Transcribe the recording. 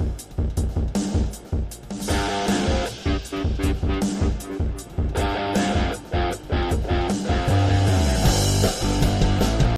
フフフフ。